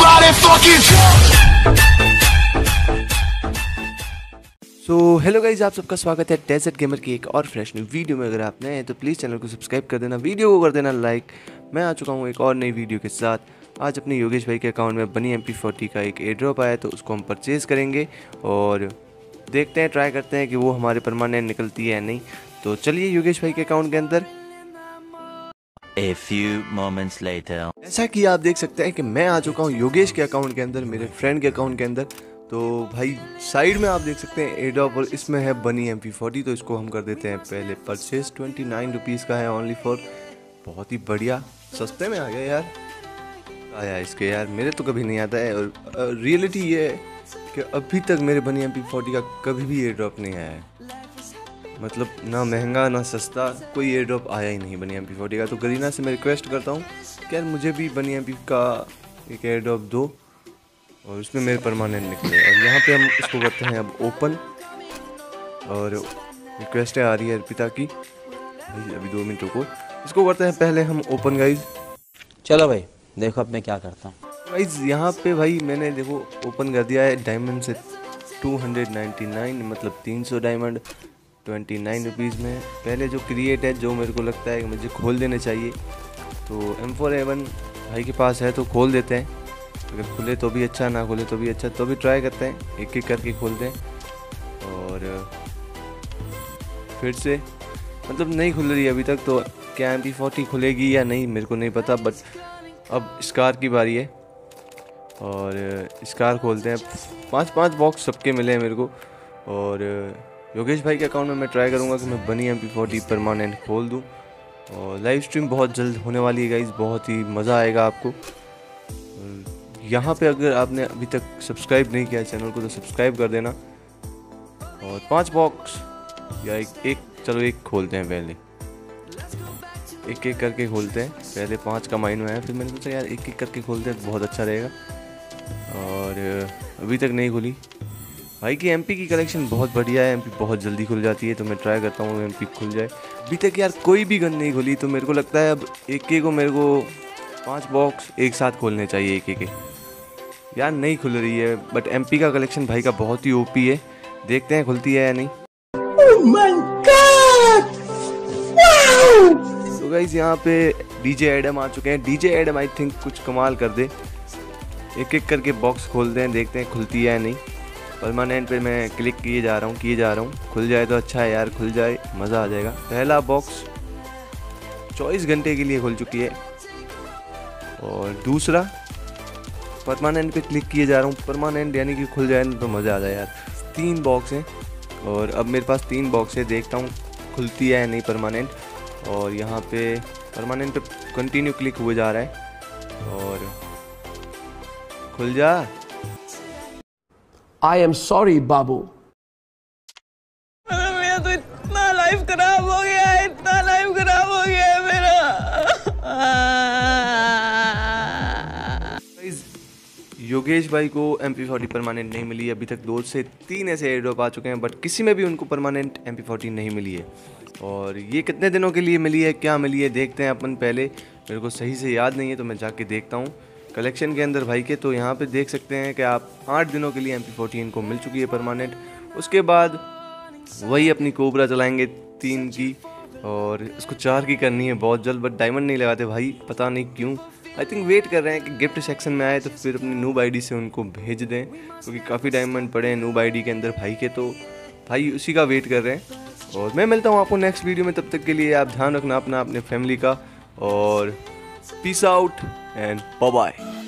Everybody fucking so hello guys आप सबका स्वागत है डेजर्ट गेमर की एक और फ्रेश न्यू वीडियो में। अगर आप नए हैं तो प्लीज़ चैनल को सब्सक्राइब कर देना वीडियो को कर देना लाइक मैं आ चुका हूँ एक और नई वीडियो के साथ। आज अपने योगेश भाई के अकाउंट में बनी एम पी का एक एयर ड्रॉप आया तो उसको हम परचेज़ करेंगे और देखते हैं ट्राई करते हैं कि वो हमारे परमानेंट निकलती है या नहीं। तो चलिए योगेश भाई के अकाउंट के अंदर A few moments later. ऐसा कि आप देख सकते हैं कि मैं आ चुका हूँ योगेश के अकाउंट के अंदर, मेरे फ्रेंड के अकाउंट के अंदर। तो भाई साइड में आप देख सकते हैं एडॉप और इसमें है बनी एम पी फोर्टी तो इसको हम कर देते हैं पहले परचेज ट्वेंटी नाइन रुपीज़ का है ओनली फॉर बहुत ही बढ़िया। सस्ते में आ गया यार। आया इसके यार। मेरे तो कभी नहीं आता है। और रियलिटी ये है कि अभी तक मेरे बनी एम पी फोर्टी का कभी भी एयर ड्रॉप नहीं आया है। मतलब ना महँगा ना सस्ता कोई एयर ड्रॉप आया ही नहीं बनी एम पी फोर्टी का। तो गरीना से मैं रिक्वेस्ट करता हूँ कि यार मुझे भी बनी एम पी का एक एयर ड्रॉप दो और उसमें मेरे परमानेंट निकले। और यहाँ पे हम इसको करते हैं अब ओपन और रिक्वेस्ट है आ रही है अर्पिता की। भाई अभी दो मिनट रुको। इसको करते हैं पहले हम ओपन गाइज़ चलो भाई देखो अब मैं क्या करता हूँ। गाइज़ यहाँ पे भाई मैंने देखो ओपन कर दिया है डायमंड से 299 मतलब 300 डायमंड 29 रुपीज़ में। पहले जो क्रिएट है, जो मेरे को लगता है कि मुझे खोल देने चाहिए तो एम फोर एवन भाई के पास है तो खोल देते हैं। अगर खुले तो भी अच्छा ना खुले तो भी अच्छा तो भी ट्राई करते हैं एक एक करके खोलते हैं और, फिर से मतलब नहीं खुल रही अभी तक तो क्या एम पी फोर्टी खुलेगी या नहीं, मेरे को नहीं पता बट अब स्कार की बारी है। और स्कार खोलते हैं। पाँच पाँच बॉक्स सबके मिले हैं मेरे को। और योगेश भाई के अकाउंट में मैं ट्राई करूँगा कि मैं बनी एम पी फोर्टी परमानेंट खोल दूँ। और लाइव स्ट्रीम बहुत जल्द होने वाली है गाइज़ बहुत ही मज़ा आएगा आपको। यहाँ पे अगर आपने अभी तक सब्सक्राइब नहीं किया चैनल को तो सब्सक्राइब कर देना। और पाँच बॉक्स या एक एक, चलो एक खोलते हैं पहले। एक एक करके खोलते हैं। पहले पाँच का माइंड में आया फिर मैंने सोचा यार एक एक करके खोलते हैं तो बहुत अच्छा रहेगा। और अभी तक नहीं खुली। भाई की एमपी की कलेक्शन बहुत बढ़िया है एमपी बहुत जल्दी खुल जाती है तो मैं ट्राई करता हूँ एमपी खुल जाए। अभी तक यार कोई भी गन नहीं खुली तो मेरे को लगता है अब एक के को मेरे को पाँच बॉक्स एक साथ खोलने चाहिए एक एक यार नहीं खुल रही है बट एमपी का कलेक्शन भाई का बहुत ही ओपी है। देखते हैं खुलती है या नहीं। गाइज़ यहाँ पे डीजे एडम आ चुके हैं। डीजे एडम आई थिंक कुछ कमाल कर दे। एक एक करके बॉक्स खोलते हैं देखते हैं खुलती है या नहीं। परमानेंट पे मैं क्लिक किए जा रहा हूँ, किए जा रहा हूँ। खुल जाए तो अच्छा है यार, खुल जाए, मज़ा आ जाएगा। पहला बॉक्स चौबीस घंटे के लिए खुल चुकी है। और दूसरा परमानेंट पे क्लिक किए जा रहा हूँ। परमानेंट यानी कि खुल जाए तो मज़ा आ जाए यार। तीन बॉक्स हैं और अब मेरे पास तीन बॉक्स है, देखता हूँ खुलती है नहीं परमानेंट और यहाँ पे परमानेंट कंटिन्यू क्लिक हुए जा रहा है। और खुल जा। I am sorry, Babu. मेरा तो इतना लाइफ खराब हो गया है इतना लाइफ खराब हो गया है मेरा। योगेश भाई को एम पी फोर्टी परमानेंट नहीं मिली अभी तक दो से तीन ऐसे एयर ड्रॉप आ चुके हैं बट किसी में भी उनको परमानेंट एम पी फोर्टी नहीं मिली है। और ये कितने दिनों के लिए मिली है क्या मिली है देखते हैं अपन पहले। मेरे को सही से याद नहीं है तो मैं जाके देखता हूँ। कलेक्शन के अंदर भाई के तो यहाँ पे देख सकते हैं कि आप आठ दिनों के लिए एम पी इनको मिल चुकी है परमानेंट उसके बाद वही अपनी कोबरा चलाएँगे तीन की, और इसको चार की करनी है बहुत जल्द बट डायमंड नहीं लगाते भाई, पता नहीं क्यों। आई थिंक वेट कर रहे हैं कि गिफ्ट सेक्शन में आए तो फिर अपनी नूब आईडी से उनको भेज दें, क्योंकि काफ़ी डायमंड पड़े हैं नूब आईडी के अंदर भाई के तो भाई उसी का वेट कर रहे हैं। और मैं मिलता हूँ आपको नेक्स्ट वीडियो में, तब तक के लिए आप ध्यान रखना अपना अपने फैमिली का, और Peace out and bye bye.